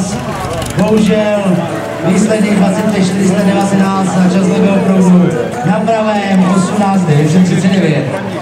zápas. Bohužel výsledek 19 a čas nebyl proudu na pravém 18 39.